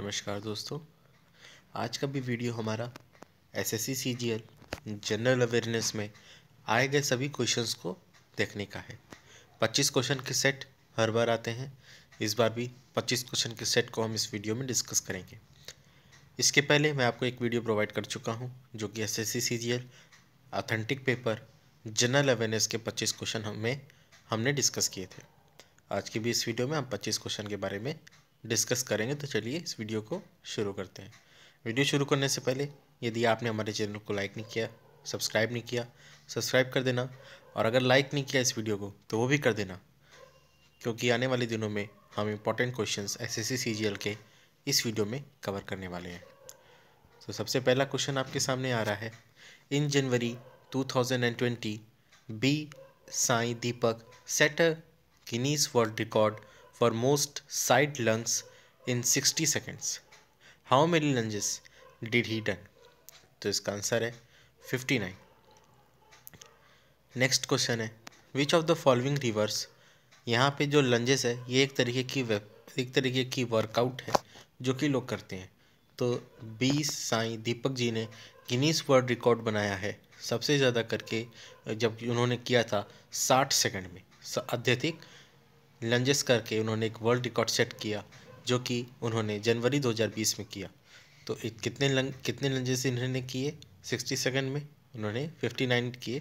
नमस्कार दोस्तों। आज का भी वीडियो हमारा S S C general awareness में आए गए सभी क्वेश्चंस को देखने का है। 25 क्वेश्चन के सेट हर बार आते हैं। इस बार भी 25 क्वेश्चन के सेट को हम इस वीडियो में डिस्कस करेंगे। इसके पहले मैं आपको एक वीडियो प्रोवाइड कर चुका हूँ, जो कि S S C authentic paper general awareness के पच्चीस क्वेश्चन हमें, हमने डिस्कस किए थे। आज की भी इस वीडियो में हम पच्चीस क्वेश्चन के बारे में डिस्कस करेंगे तो चलिए इस वीडियो को शुरू करते हैं। वीडियो शुरू करने से पहले, यदि आपने हमारे चैनल को लाइक नहीं किया, सब्सक्राइब नहीं किया, सब्सक्राइब कर देना, और अगर लाइक नहीं किया इस वीडियो को तो वो भी कर देना, क्योंकि आने वाले दिनों में हम इम्पोर्टेंट एस एस सी के इस वीडियो में कवर करने वाले हैं। तो सबसे पहला क्वेश्चन आपके सामने आ रहा है। In January 2020 B Sai Deepak set a Guinness world record for most side lunges in 60 seconds. How many lunges did he done? तो इसका आंसर है 59. नेक्स्ट क्वेश्चन है which of the following rivers यहाँ पे जो लंजेस है, ये एक तरीके की एक तरीके की वर्कआउट है जो कि लोग करते हैं तो बीस साई दीपक जी ने गिनीस वर्ल्ड रिकॉर्ड बनाया है सबसे ज़्यादा करके जब उन्होंने किया था साठ सेकंड में अत्यधिक लंजेस करके उन्होंने एक वर्ल्ड रिकॉर्ड सेट किया, जो कि उन्होंने जनवरी 2020 में किया। तो कितने लंग कितने लंजेस इन्होंने किए? 60 सेकंड में उन्होंने 59 किए।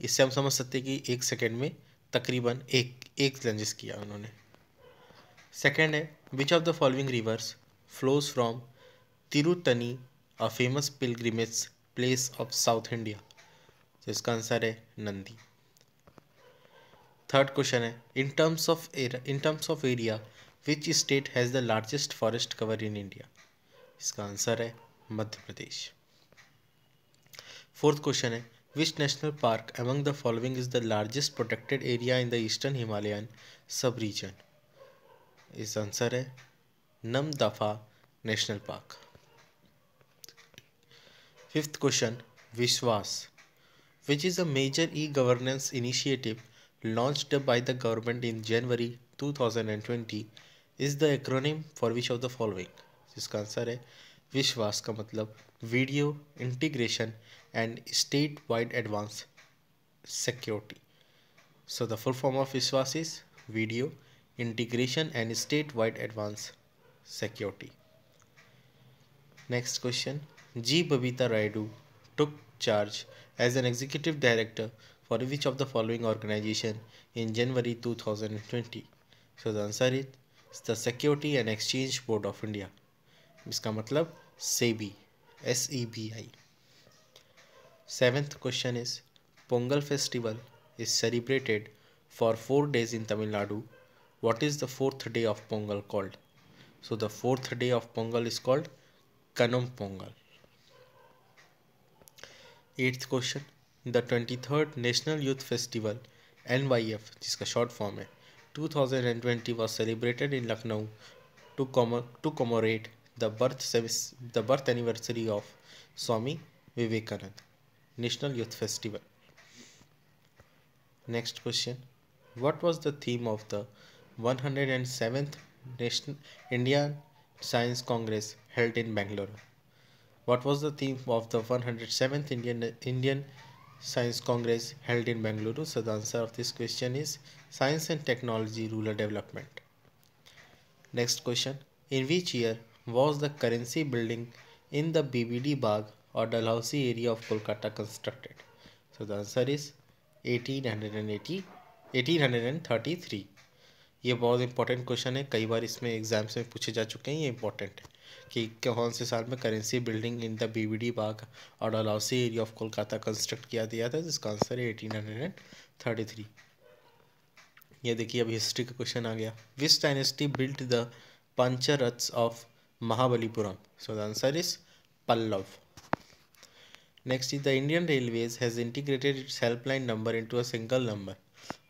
इससे हम समझ सकते हैं कि एक सेकंड में तकरीबन एक एक लंजेस किया उन्होंने। सेकंड है which of the following rivers flows from Tiruttani a famous pilgrimage place of South India तो इसका आंसर है नंदी। थर्ड क्वेश्चन है in terms of in terms of area which state has the largest forest cover in India इसका answer है, Madhya Pradesh. Fourth question है which national park among the following is the largest protected area in the eastern Himalayan sub region इस आंसर है Namdapha national park fifth question विश्वास which is a major e governance initiative launched by the government in January 2020 is the acronym for which of the following जिसका answer है विश्वास का मतलब video integration and state wide advance security so the full form of viswas is video integration and state wide advanced security next question g babita raidu took charge as an executive director for which of the following organization in January 2020? So the answer is the Security and Exchange Board of India. इसका मतलब SEBI, S-E-B-I. Seventh question is Pongal festival is celebrated for four days in Tamil Nadu. What is the fourth day of Pongal called? So the fourth day of Pongal is called Kanam Pongal. Eighth question The twenty third national youth festival N Y F जिसका short form है two thousand and twenty was celebrated in Lucknow to to commemorate the birth the birth anniversary of Swami Vivekananda national youth festival next question what was the theme of the 107th National Indian Science Congress held in Bangalore? What was the theme of the 107th Indian Indian Science Congress held in Bangalore. So the answer of this question is Science and Technology Rural Development. Next question. In which year was the currency building in the BBD Bagh or Dalhousie area of Kolkata constructed? So the answer is 1880 1833 ये बहुत important question है कई बार इसमें exams में पूछे जा चुके हैं ये इंपॉर्टेंट है कि कौन से साल में currency building in the BBD Bagh और Dalhousie area of Kolkata construct किया दिया था, जिसका आंसर है eighteen hundred and thirty three ये देखिए अभी हिस्ट्री का क्वेश्चन आ गया. Which dynasty built the Pancharathas of Mahabalipuram so the answer is Pallava next is the Indian railways has integrated its helpline number into a single number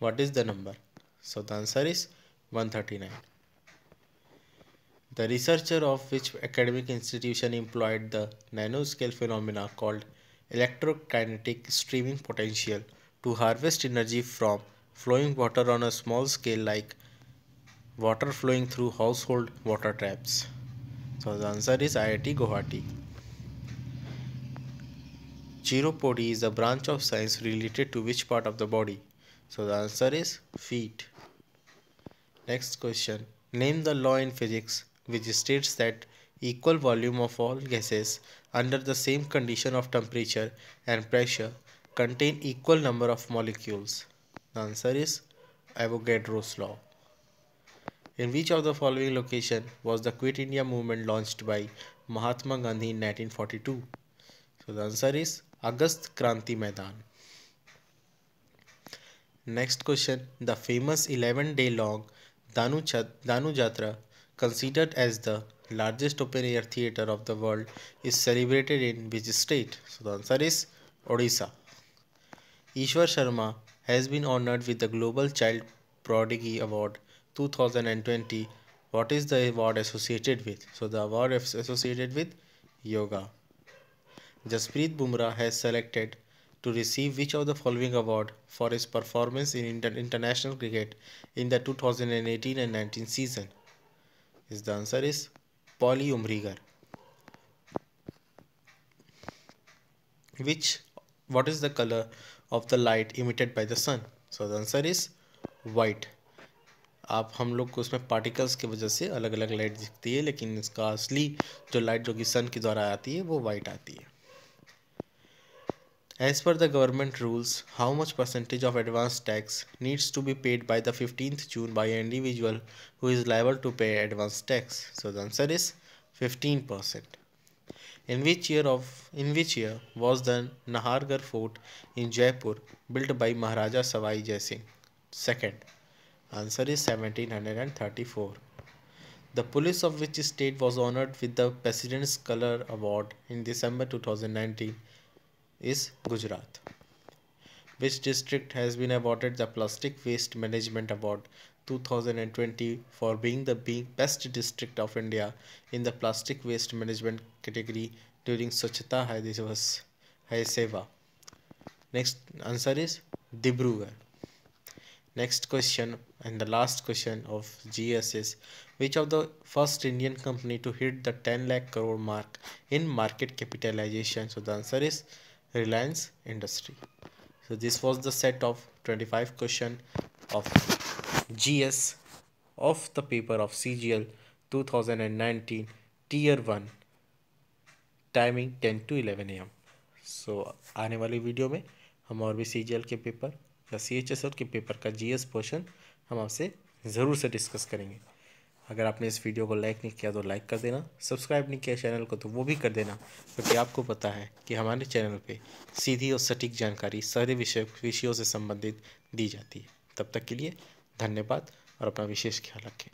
what is the number so the answer is 139 the researcher of which academic institution employed the nanoscale phenomena called electrokinetic streaming potential to harvest energy from flowing water on a small scale like water flowing through household water taps. So the answer is IIT Guwahati. Chiropody is a branch of science related to which part of the body? So the answer is feet. Next question. Name the law in physics which states that equal volume of all gases under the same condition of temperature and pressure contain equal number of molecules. The answer is Avogadro's law. In which of the following location was the Quit India movement launched by Mahatma Gandhi in 1942? So the answer is Agast Kranti Maidan. Next question. The famous 11 day long Danu, Danu Jatra, considered as the largest open air theatre of the world, is celebrated in which state? So the answer is Odisha. Ishwar Sharma has been honored with the Global Child Prodigy Award 2020. What is the award associated with? So the award is associated with yoga. Jasprit Bumrah has selected to receive which of the following award for his performance in inter international cricket in the 2018 and 19 season? Is the answer is Polly Which what is the color of the light emitted by the sun? So the answer is white. आप हम लोग को उसमें particles की वजह से अलग अलग लाइट दिखती है लेकिन इसका असली जो लाइट जो कि सन के द्वारा आती है वो वाइट आती है As per the government rules, how much percentage of advance tax needs to be paid by the 15th June by an individual who is liable to pay advance tax? So the answer is 15%. In which year of in which year was the Nahargarh fort in Jaipur built by Maharaja Savai Jai Singh? Second. Answer is 1734. The police of which state was honored with the President's Color Award in December 2019 is Gujarat. Which district has been awarded the Plastic Waste Management Award 2020 for being the best district of India in the plastic waste management category during Swachhata Hai Divas Hai Seva. Next answer is Dibrugarh. Next question and the last question of GS is which of the first Indian company to hit the 10 lakh crore mark in market capitalization? So the answer is Reliance Industry. So this was the set of 25 question of GS of the paper of CGL 2019 tier 1 timing 10 to 11 AM so आने वाली video में हम और भी CGL के paper या CHSL के paper का जी एस पोर्शन हम आपसे ज़रूर से डिस्कस करेंगे अगर आपने इस वीडियो को लाइक नहीं किया तो लाइक कर देना सब्सक्राइब नहीं किया चैनल को तो वो भी कर देना, क्योंकि आपको पता है कि हमारे चैनल पे सीधी और सटीक जानकारी सारे विषय, विषयों से संबंधित दी जाती है। तब तक के लिए धन्यवाद और अपना विशेष ख्याल रखें।